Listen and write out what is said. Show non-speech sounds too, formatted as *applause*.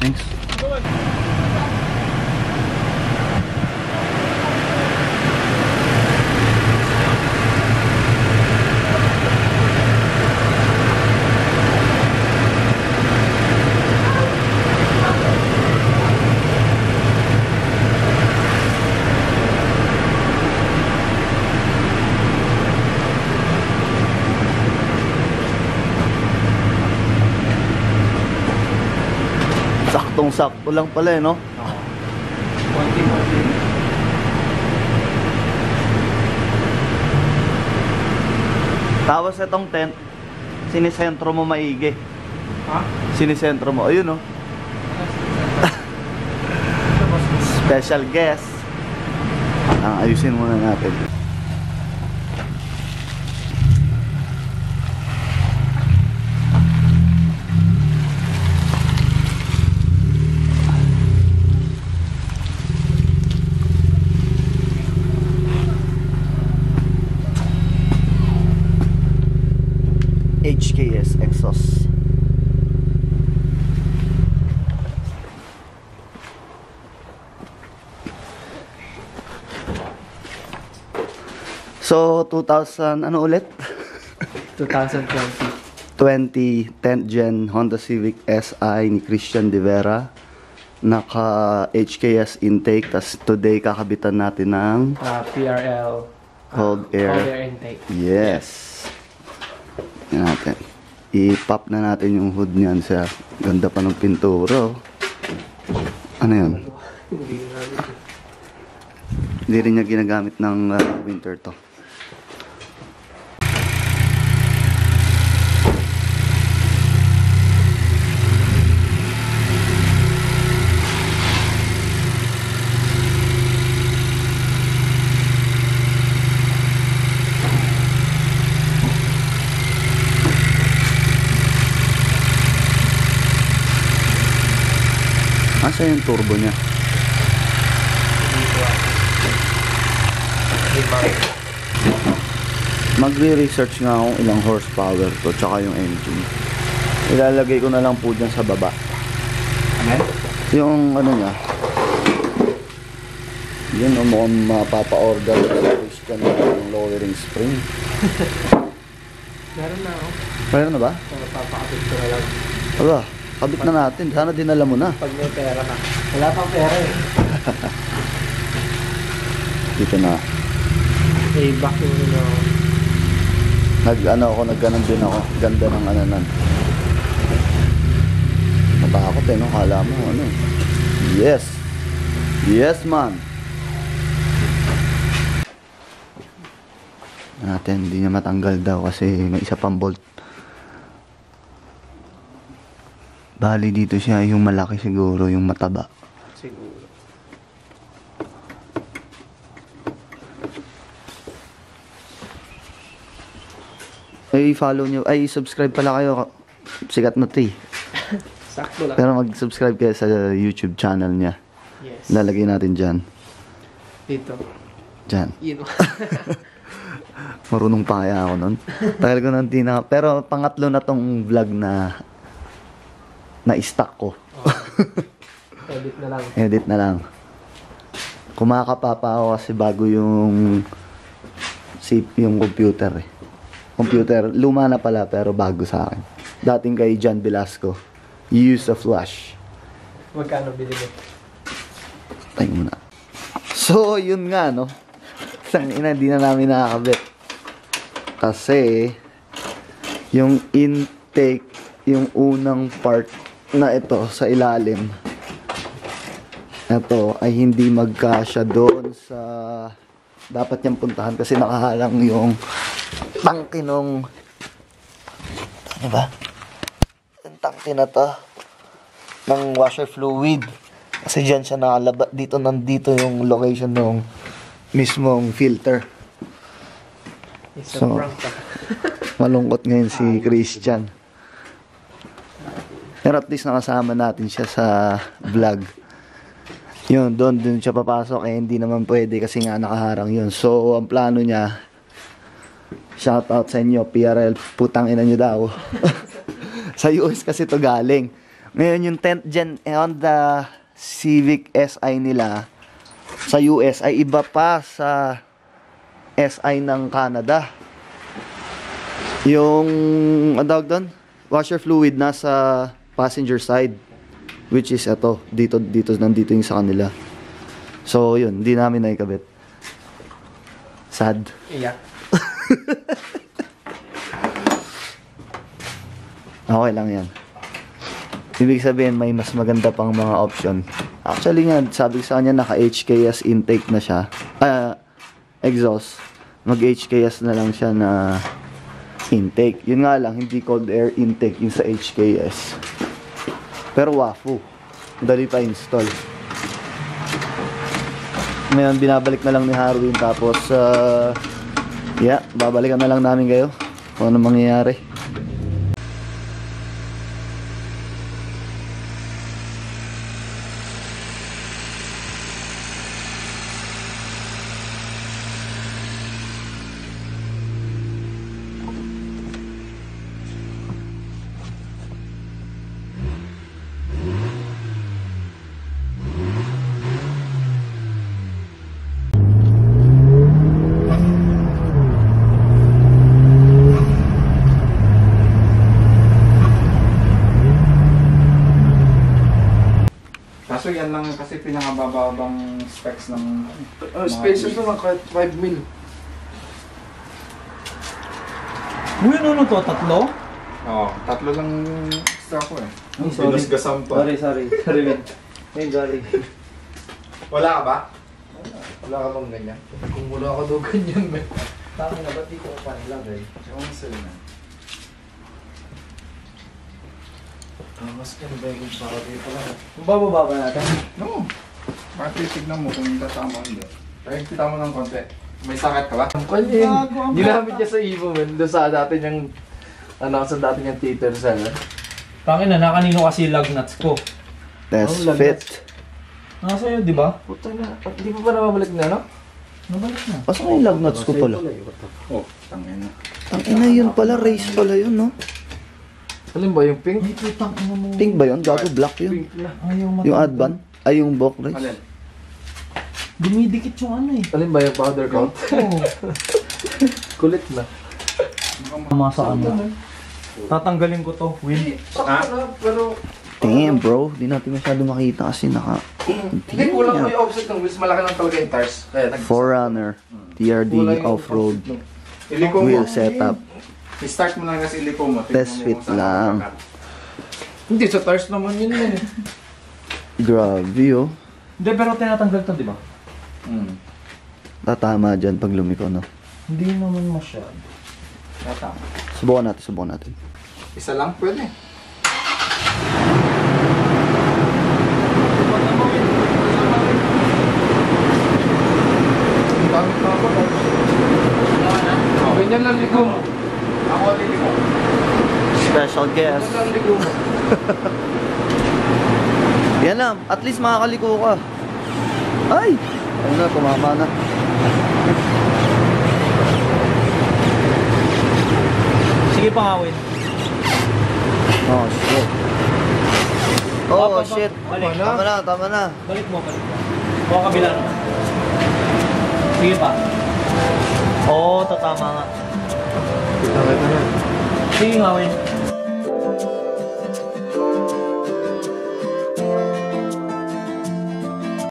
Thanks. Saktong-sakto lang pala eh, no? Konti-konti. Tapos itong tent, sinisentro mo maigi. Ha? Sinisentro mo. Ayun, no? *laughs* Special guest. Ah, ayusin muna natin. HKS exhaust. So, 2000, ano ulit? 2020. 20 10th gen Honda Civic SI ni Christian De Vera. Naka HKS intake. Tapos today kakabitan natin ng Uh, PRL. Cold air. Cold air intake. Yes. Yan natin. I-pop na natin yung hood niyan sa ganda pa ng pintura. oh. Ano na Hindi rin niya ginagamit ng uh, winter to. Asa yung turbo niya? Magre-research nga akong ilang horsepower to tsaka yung engine. Ilalagay ko na lang po dyan sa baba. Ano? Yung ano niya. Yun, oh, mukhang mapapa-order sa Christian ng lowering spring. *laughs* Meron na ako. Meron na ba? Papakapit ko na lang. Aba, kabit na natin. Sana dinala mo na. Pag may pera ka. Wala pang pera eh. *laughs* Dito na. Eh, back yung ano ako. Nag ano ako, nagganon din ako. Ganda ng ano nan. Natakot eh, no? Kala mo, ano. Yes. Yes, man. Natin, hindi niya matanggal daw kasi may isa pang bolt. Bali dito siya, yung malaki siguro, yung mataba. Siguro. Ay, follow nyo. Ay, subscribe pala kayo. Sikat na to eh. *laughs* Sakto lang. Pero mag-subscribe kayo sa YouTube channel niya. Yes. Lalagay natin dyan. Dito. Dyan. Yun. *laughs* *laughs* Marunong pa kaya ako nun. Tagal ko nang tina. Pero pangatlo na tong vlog na na-stack ko. *laughs* Edit na lang. Edit na lang. Kumakapa pa ako kasi bago yung si yung computer eh. Computer, luma na pala pero bago sa akin. Dating kay John Velasco, use a flash. Magkano bili mo? Tayo muna. So, yun nga, no? Sang ina, di na namin nakakabit. Kasi, yung intake, yung unang part na ito sa ilalim, ito ay hindi magkasya doon sa dapat niyang puntahan kasi nakahalang yung tangke nung ano ba? Yung tangke na to ng washer fluid. Kasi dyan siya nakalaba. Dito, nandito yung location ng mismong filter. So. Malungkot ngayon si Christian. Pero at least nakasama natin siya sa vlog. Yun, doon din siya papasok eh hindi naman pwede kasi nga nakaharang yun. So, ang plano niya, shout out sa inyo, PRL, putang ina nyo daw. *laughs* sa US kasi to galing. Ngayon yung 10th gen Honda Civic SI nila sa US ay iba pa sa SI ng Canada. Yung, ang doon? Washer fluid nasa passenger side. Which is ito, dito, dito, nandito yung sa kanila. So, yun, hindi namin naikabit. Sad. Iyak. *laughs* Okay lang yan. Ibig sabihin, may mas maganda pang mga option. Actually nga, sabi sa kanya, naka-HKS intake na siya. Ah, exhaust. Mag-HKS na lang siya na intake. Yun nga lang, hindi cold air intake yung sa HKS. Pero wafu. Dali pa install. Ngayon, binabalik na lang ni Harwin. Tapos, ah, yeah, babalikan na lang namin kayo kung ano mangyayari. Yan lang kasi pinakabababang specs ng... Oh, spaces naman kahit 5 mil. Uy, ano na to? Tatlo? Oo, tatlo lang yung extra ko eh. Oh, sorry. Binusgasan pa. Sorry, sorry. *laughs* Sorry, man. Hey, sorry. Wala ka ba? Wala ka bang ganyan? Kung wala ka daw ganyan, man. Tama na, ba't di ko pa nilagay? Yung sa'yo na. Mas kanibay kung para dito lang. Kung bababa ba natin? No. Bakit titignan mo kung tatama o hindi? Kaya kita mo ng konti. May sakit ka ba? Ang kalin. Gago, ang Ginamit niya sa Evo, man. Doon sa dati niyang, ano, sa dati niyang theater sa, ano? Tangin na, nakanino kasi lug nuts ko. Test Oh, fit. Nasa iyo, di ba? Puta na. At Hindi pa ba namabalik na, no? Nabalik na. Pasok yung lug nuts ko pala. Oh, tangin na. Ang ina yun pala, race pala yun, no? Alin ba yung pink? Ay, putang ina mo. Pink ba yun? Gago, black yun. Pink na. Ayaw mata. Yung advan? Ay, yung bulk race. Alin? Dumidikit yung ano eh. Alin ba yung powder coat? *laughs* Oo. Kulit na. Tama sa ano. Tatanggalin ko to. Win. Sakto na, pero... Damn, bro. Di natin masyado makita kasi naka... Hindi, kulang mo yung offset ng wheels. Malaki lang talaga yung tires. Forerunner. TRD kulang yung off-road. Wheel setup. I-start mo lang kasi iliko mo. Test fit lang. Hindi, sa tires naman yun man eh. Grabe, oh. Hindi, pero tinatanggal to, di ba? Hmm. Tatama dyan pag lumiko, no? Hindi naman masyado. Tatama. Subukan natin, subukan natin. Isa lang pwede. Ang dami pa ako. Ganyan lang ligo mo. Ako liliko. Ligo mo. *laughs* Yan lang. At least makakaliko ka. Ay! Ayun na, tumama na. Sige pa nga, Win. Oh, shit. Oh, Papa, shit. balik. Tama na, tama na. Balik mo, balik mo. O, kabila naman. Sige pa. Oo, tatama nga. Na. Sige nga, Win.